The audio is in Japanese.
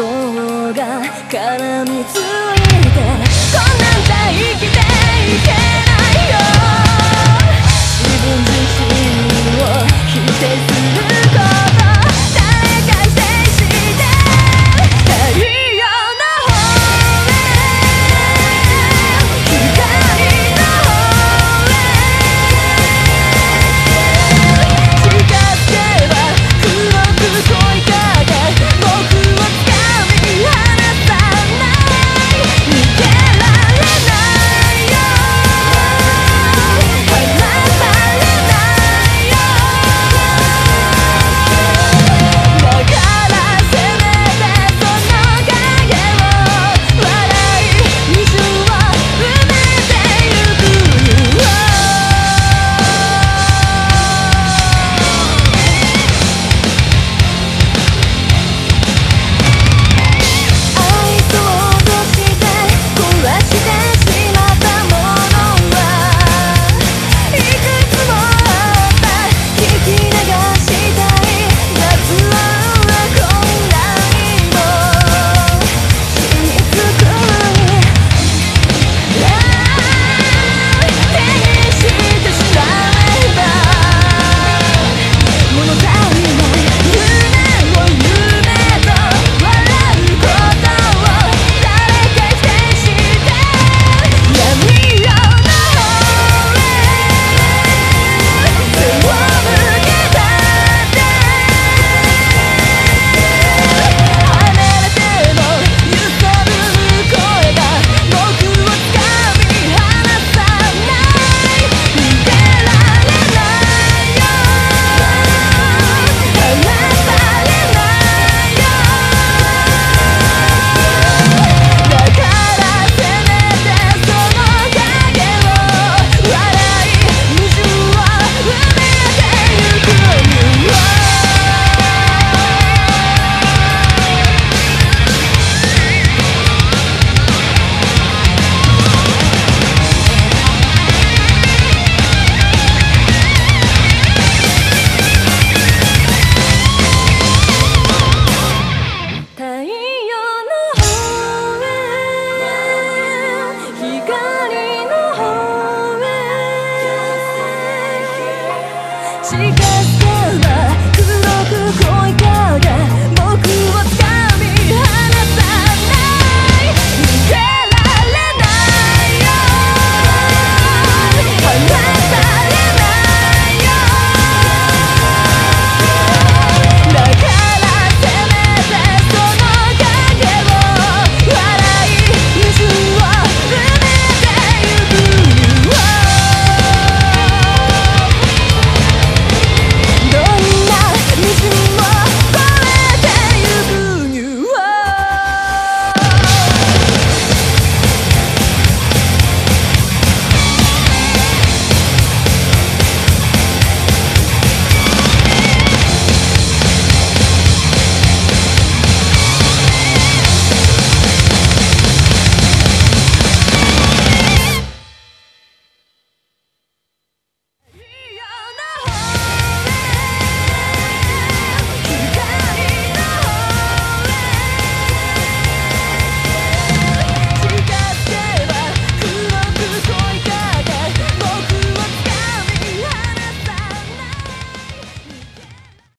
光が絡みついて